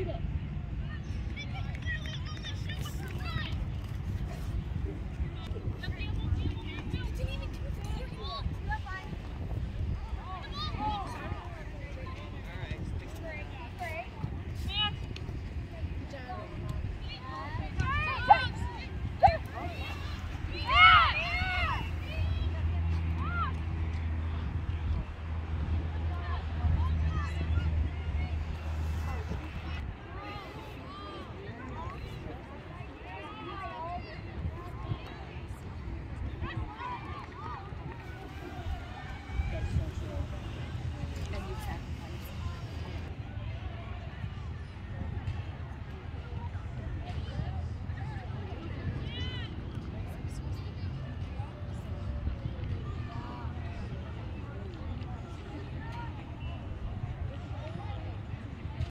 eat it.